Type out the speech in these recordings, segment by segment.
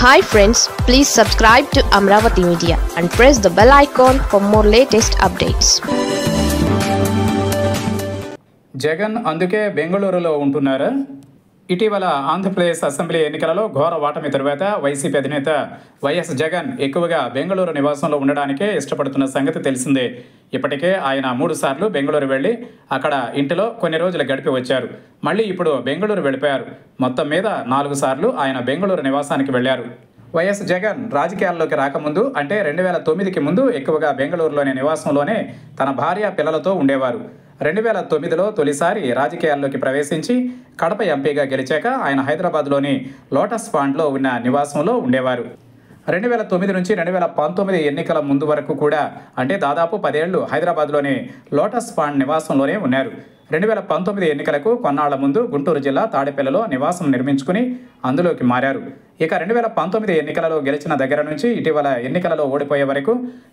Hi friends please subscribe to Amaravati media and press the bell icon for more latest updates Jagan అందుకే బెంగళూరులో ఉంటున్నారా? ఇటీవల Andhra Pradesh assembly ఎన్నికలలో ఘోర ఓటమి తరువాత వైసీపీ అధినేత వైఎస్ జగన్ ఎక్కువగా బెంగళూరు నివాసంలో ఉండడానికే ఇష్టపడుతున్న సంగతి తెలిసిందే. ఇప్పటికే ఆయన మూడు సార్లు బెంగళూరు వెళ్ళి అక్కడ ఇంటిలో కొన్ని రోజులు గడిపి వచ్చారు. మళ్ళీ ఇప్పుడు బెంగళూరు వెళ్ళిపోయారు. మొత్తం మీద నాలుగు సార్లు ఆయన బెంగళూరు నివాసానికి వెళ్ళారు. వైఎస్ జగన్ రాజకీయాల్లోకి రాకముందు అంటే రెండు వేల తొమ్మిదికి ముందు ఎక్కువగా బెంగళూరులోని నివాసంలోనే తన భార్య పిల్లలతో ఉండేవారు. రెండు వేల తొమ్మిదిలో తొలిసారి రాజకీయాల్లోకి ప్రవేశించి కడప ఎంపీగా గెలిచాక ఆయన హైదరాబాద్లోని లోటస్ పాండ్లో ఉన్న నివాసంలో ఉండేవారు. రెండు వేల తొమ్మిది నుంచి రెండు వేల పంతొమ్మిది ఎన్నికల ముందు వరకు కూడా అంటే దాదాపు పదేళ్ళు హైదరాబాద్లోని లోటస్ పాండ్ నివాసంలోనే ఉన్నారు. రెండు వేల పంతొమ్మిది ఎన్నికలకు కొన్నాళ్ళ ముందు గుంటూరు జిల్లా తాడేపల్లిలో నివాసం నిర్మించుకుని అందులోకి మారారు. ఇక రెండు వేల పంతొమ్మిది ఎన్నికలలో గెలిచిన దగ్గర నుంచి ఇటీవల ఎన్నికలలో ఓడిపోయే వరకు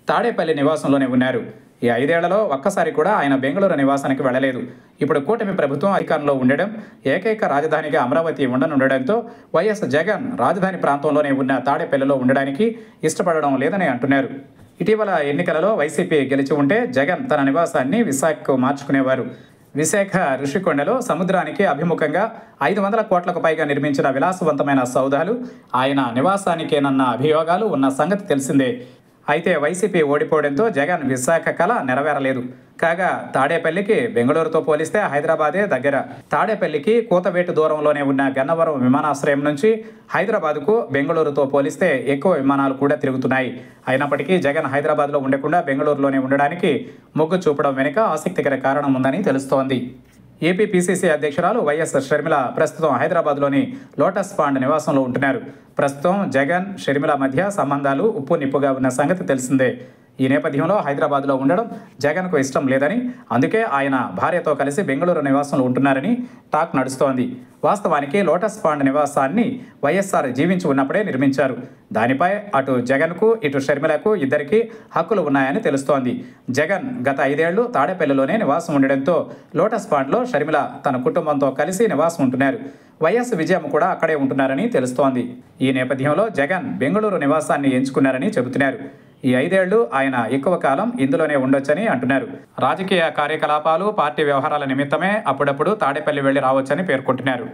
తాడేపల్లి నివాసంలోనే ఉన్నారు. ఈ ఐదేళ్ళలో ఒక్కసారి కూడా ఆయన బెంగళూరు నివాసానికి వెళ్ళలేదు. ఇప్పుడు కూటమి ప్రభుత్వం అధికారంలో ఉండడం ఏకైక రాజధానిగా అమరావతి ఉండనుండడంతో వైఎస్ జగన్ రాజధాని ప్రాంతంలోనే ఉన్న తాడేపల్లిలో ఉండడానికి ఇష్టపడడం లేదని అంటున్నారు. ఇటీవల ఎన్నికలలో వైసీపీ గెలిచి ఉంటే జగన్ తన నివాసాన్ని విశాఖకు మార్చుకునేవారు. విశాఖ ఋషికొండలో సముద్రానికి అభిముఖంగా ఐదు వందల కోట్లకు పైగా నిర్మించిన విలాసవంతమైన సౌధాలు. ఆయన నివాసానికేనన్న అభియోగాలు ఉన్న సంగతి తెలిసిందే. అయితే వైసీపీ ఓడిపోవడంతో జగన్ విశాఖ కళ నెరవేరలేదు. కాగా తాడేపల్లికి బెంగళూరుతో పోలిస్తే హైదరాబాదే దగ్గర. తాడేపల్లికి కూతవేటు దూరంలోనే ఉన్న గన్నవరం విమానాశ్రయం నుంచి హైదరాబాద్కు బెంగళూరుతో పోలిస్తే ఎక్కువ విమానాలు కూడా తిరుగుతున్నాయి. అయినప్పటికీ జగన్ హైదరాబాద్లో ఉండకుండా బెంగళూరులోనే ఉండడానికి మొగ్గు చూపడం వెనుక ఆసక్తికర కారణం ఉందని తెలుస్తోంది. ఏపీ పిసిసి అధ్యక్షురాలు వైఎస్ షర్మిల ప్రస్తుతం హైదరాబాద్లోని లోటస్ పాండ్ నివాసంలో ఉంటున్నారు. ప్రస్తుతం జగన్ షర్మిల మధ్య సంబంధాలు ఉప్పు నిప్పుగా ఉన్న సంగతి తెలిసిందే. ఈ నేపథ్యంలో హైదరాబాద్లో ఉండడం జగన్కు ఇష్టం లేదని అందుకే ఆయన భార్యతో కలిసి బెంగళూరు నివాసంలో ఉంటున్నారని టాక్ నడుస్తోంది. వాస్తవానికి లోటస్ పాండ్ నివాసాన్ని వైఎస్ఆర్ జీవించి ఉన్నప్పుడే నిర్మించారు. దానిపై అటు జగన్కు ఇటు షర్మిలకు ఇద్దరికీ హక్కులు ఉన్నాయని తెలుస్తోంది. జగన్ గత ఐదేళ్ళు తాడేపల్లిలోనే నివాసం ఉండడంతో లోటస్ పాండ్లో షర్మిల తన కుటుంబంతో కలిసి నివాసం ఉంటున్నారు. వైఎస్ విజయం కూడా అక్కడే ఉంటున్నారని తెలుస్తోంది. ఈ నేపథ్యంలో జగన్ బెంగళూరు నివాసాన్ని ఎంచుకున్నారని చెబుతున్నారు. ఈ ఐదేళ్ళు ఆయన ఎక్కువ కాలం ఇందులోనే ఉండొచ్చని అంటున్నారు. రాజకీయ కార్యకలాపాలు పార్టీ వ్యవహారాల నిమిత్తమే అప్పుడప్పుడు తాడేపల్లి వెళ్ళి రావచ్చని పేర్కొంటున్నారు.